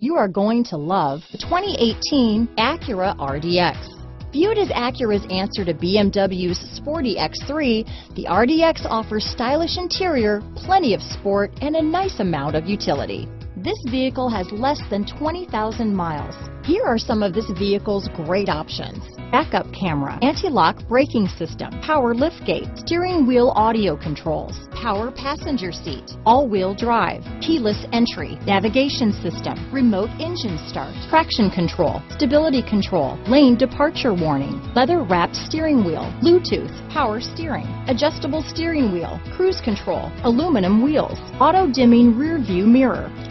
You are going to love the 2018 Acura RDX. Viewed as Acura's answer to BMW's sporty X3, the RDX offers stylish interior, plenty of sport, and a nice amount of utility. This vehicle has less than 20,000 miles. Here are some of this vehicle's great options. Backup camera, anti-lock braking system, power liftgate, steering wheel audio controls, power passenger seat, all-wheel drive, keyless entry, navigation system, remote engine start, traction control, stability control, lane departure warning, leather wrapped steering wheel, Bluetooth, power steering, adjustable steering wheel, cruise control, aluminum wheels, auto dimming rear view mirror.